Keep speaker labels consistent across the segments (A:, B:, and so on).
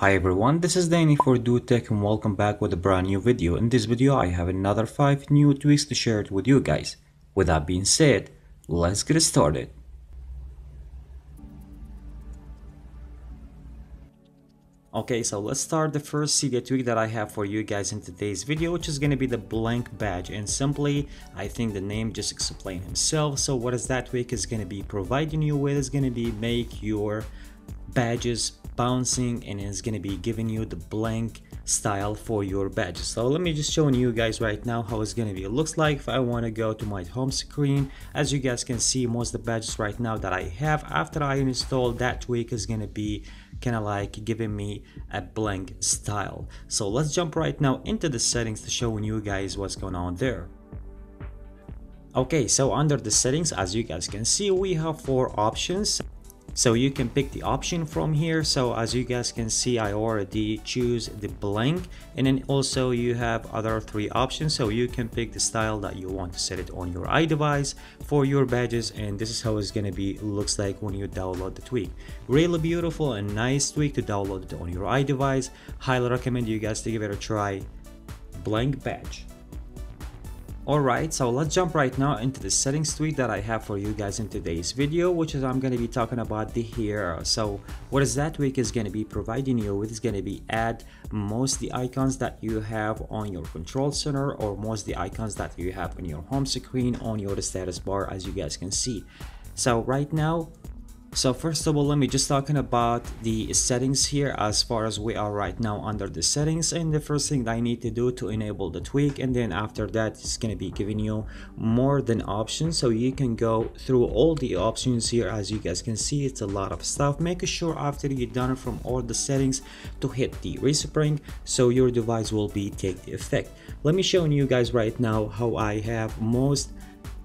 A: Hi everyone, this is Danny for Dude Tech and welcome back with a brand new video. In this video, I have another 5 new tweaks to share it with you guys. With that being said, let's get started. Okay, so let's start the first Cydia tweak that I have for you guys in today's video, which is going to be the BlinkBadge. And simply, I think the name just explains himself. So what is that tweak is going to be providing you with is going to be make your badges bouncing and it's to be giving you the blank style for your badges. So let me just showing you guys right now how it's to be. It looks like if i want to go to my home screen as you guys can see most of the badges right now that i have after i install that tweak is to be kind of like giving me a blank style. So let's jump right now into the settings to showing you guys what's going on there. Okay so under the settings as you guys can see we have four options so you can pick the option from here. So as you guys can see i already choose the blank. And then also you have other three options. So you can pick the style that you want to set it on your iDevice for your badges. And this is how it's gonna be looks like when you download the tweak. Really beautiful and nice tweak to download it on your iDevice. Highly recommend you guys to give it a try. BlinkBadge Alright, so let's jump right now into the settings tweak that I have for you guys in today's video, which is I'm going to be talking about the Hera. So what is that tweak is going to be providing you with is going to be add most the icons that you have on your control center or most the icons that you have on your home screen on your status bar as you guys can see. So right now so first of all, let me just talking about the settings here as far as we are right now under the settings. And the first thing that I need to do to enable the tweak. And then after that, it's going to be giving you more than options. So you can go through all the options here. As you guys can see, it's a lot of stuff. Make sure after you're done from all the settings to hit the respring so your device will be take the effect. Let me show you guys right now how I have most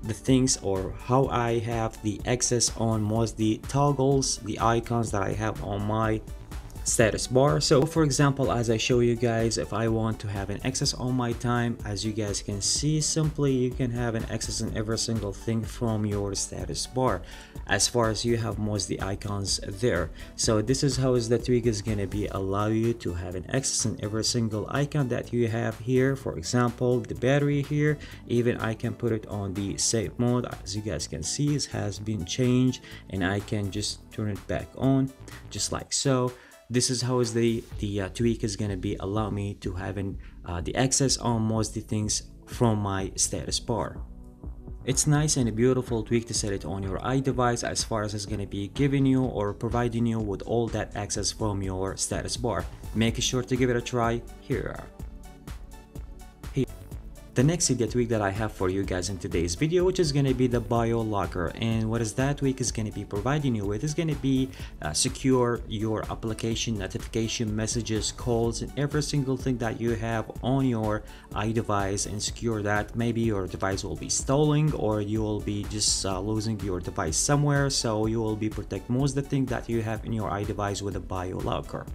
A: the things or how I have the access on most the toggles, the icons that I have on my status bar. So for example as i show you guys if i want to have an access on my time as you guys can see simply you can have an access on every single thing from your status bar as far as you have most the icons there. So this is how is the tweak is going to be allow you to have an access on every single icon that you have here. For example the battery here even i can put it on the safe mode. As you guys can see it has been changed and i can just turn it back on just like so this is how is the the uh, tweak is gonna be allow me to having uh, the access on most the things from my status bar it's nice and a beautiful tweak to set it on your iDevice as far as it's going to be giving you or providing you with all that access from your status bar. Make sure to give it a try. Hera the next Cydia tweak that I have for you guys in today's video which is going to be the BioLocker and what is that tweak is going to be providing you with is going to be uh, secure your application notification messages calls and every single thing that you have on your iDevice and secure that. Maybe your device will be stolen or you will be just uh, losing your device somewhere. So you will be protect most of the thing that you have in your iDevice with a BioLocker.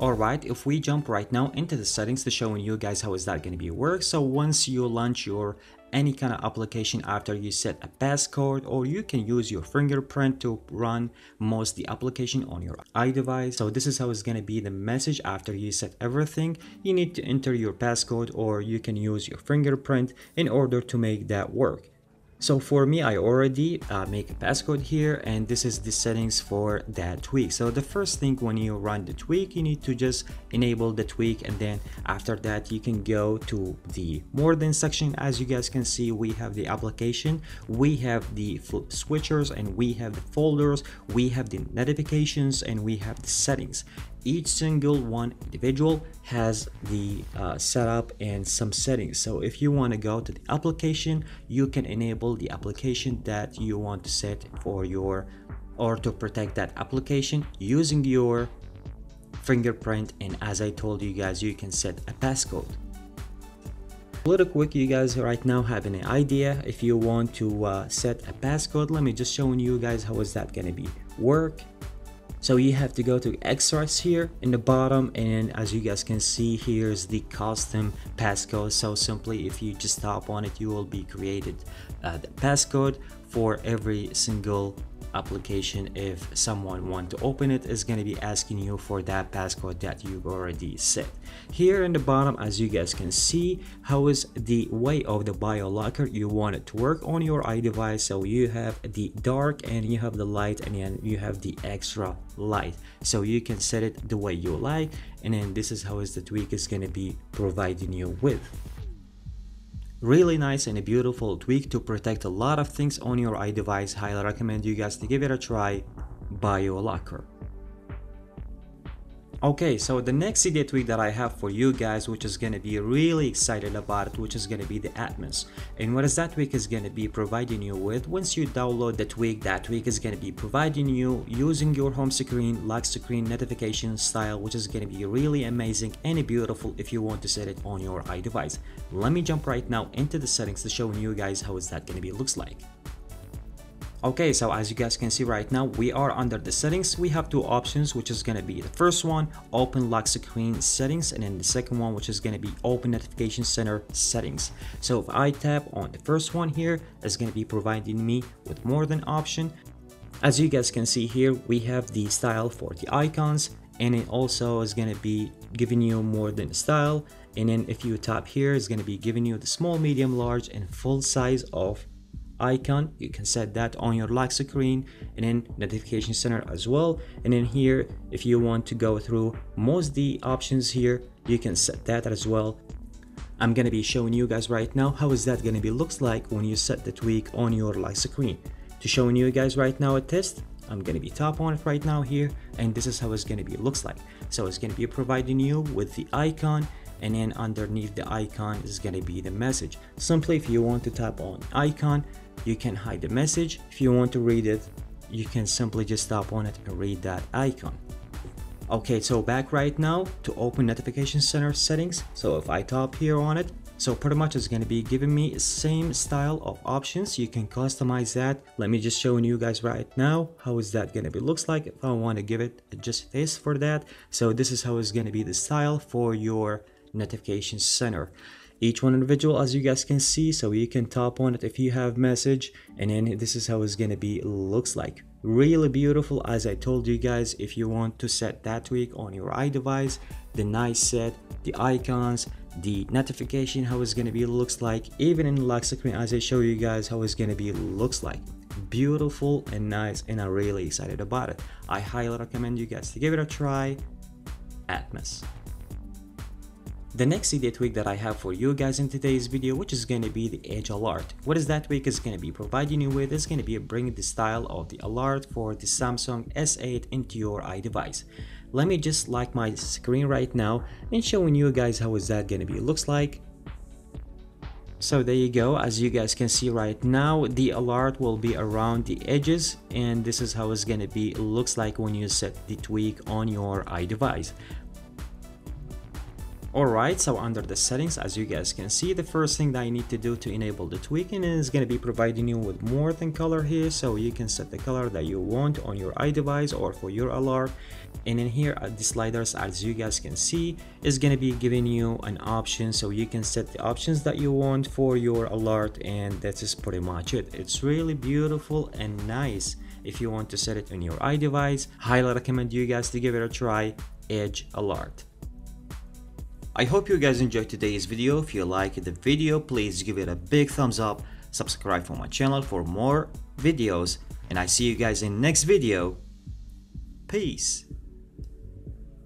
A: Alright, if we jump right now into the settings to showing you guys how is that going to be work. So once you launch your any kind of application after you set a passcode or you can use your fingerprint to run most the application on your iDevice. So this is how it's going to be the message after you set everything. You need to enter your passcode or you can use your fingerprint in order to make that work. So for me, I already uh, make a passcode here and this is the settings for that tweak. So the first thing when you run the tweak, you need to just enable the tweak and then after that you can go to the more than section. As you guys can see, we have the application, we have the switchers and we have the folders, we have the notifications and we have the settings each single one individual has the uh, setup and some settings. So if you want to go to the application you can enable the application that you want to set for your or to protect that application using your fingerprint. And as I told you guys you can set a passcode. A little quick you guys right now have an idea. If you want to uh, set a passcode let me just showing you guys how is that gonna be work so you have to go to extras here in the bottom and as you guys can see here's the custom passcode. So simply if you just tap on it you will be created uh, the passcode for every single application if someone want to open it is going to be asking you for that passcode that you've already set. Here in the bottom as you guys can see how is the way of the BioLocker? You want it to work on your iDevice so you have the dark and you have the light and then you have the extra light. So you can set it the way you like and then this is how is the tweak is going to be providing you with Really nice and a beautiful tweak to protect a lot of things on your iDevice. Highly recommend you guys to give it a try. BioLocker. Okay, so the next Cydia tweak that I have for you guys, which is gonna be really excited about which is gonna be the Atmos. And what is that tweak is gonna be providing you with, once you download the tweak, that tweak is gonna be providing you using your home screen, lock screen notification style, which is gonna be really amazing and beautiful if you want to set it on your iDevice. Let me jump right now into the settings to show you guys how is that gonna be looks like. Okay, so as you guys can see right now, we are under the settings. We have two options, which is gonna be the first one, open lock screen settings, and then the second one, which is gonna be open notification center settings. So if I tap on the first one here, it's gonna be providing me with more than option. As you guys can see here, we have the style for the icons, and it also is gonna be giving you more than style. And then if you tap here, it's gonna be giving you the small, medium, large, and full size of icon. You can set that on your lock screen and then notification center as well. And then here if you want to go through most the options here you can set that as well. I'm gonna be showing you guys right now how is that gonna be looks like when you set the tweak on your lock screen. To showing you guys right now a test I'm gonna be top on it right now here and this is how it's gonna be looks like. So it's gonna be providing you with the icon and then underneath the icon is going to be the message. Simply if you want to tap on icon you can hide the message. If you want to read it you can simply just tap on it and read that icon. Okay so back right now to open notification center settings. So if i tap here on it so pretty much it's going to be giving me same style of options. You can customize that. Let me just show you guys right now how is that going to be looks like. If i want to give it just face for that so this is how it's going to be the style for your notification center. Each one individual as you guys can see so you can tap on it if you have message and then this is how it's gonna be looks like. Really beautiful as i told you guys if you want to set that tweak on your iDevice the nice set the icons the notification how it's gonna be looks like even in lock screen as i show you guys how it's gonna be looks like. Beautiful and nice and i'm really excited about it. I highly recommend you guys to give it a try. Atmos the next Cydia tweak that I have for you guys in today's video which is going to be the edge alert. What is that tweak is going to be providing you with is going to be bringing the style of the alert for the Samsung S8 into your iDevice. Let me just like my screen right now and showing you guys how is that going to be it looks like. So there you go, as you guys can see right now, the alert will be around the edges and this is how it's gonna be it looks like when you set the tweak on your iDevice. Alright, so under the settings, as you guys can see, the first thing that I need to do to enable the tweaking is going to be providing you with more than color here, so you can set the color that you want on your iDevice or for your alarm. And in here at the sliders, as you guys can see, is going to be giving you an option, so you can set the options that you want for your alert, and that is pretty much it. It's really beautiful and nice if you want to set it on your iDevice. Highly recommend you guys to give it a try, Edge Alert. I hope you guys enjoyed today's video. If you liked the video, please give it a big thumbs up, subscribe for my channel for more videos, and I see you guys in next video. Peace.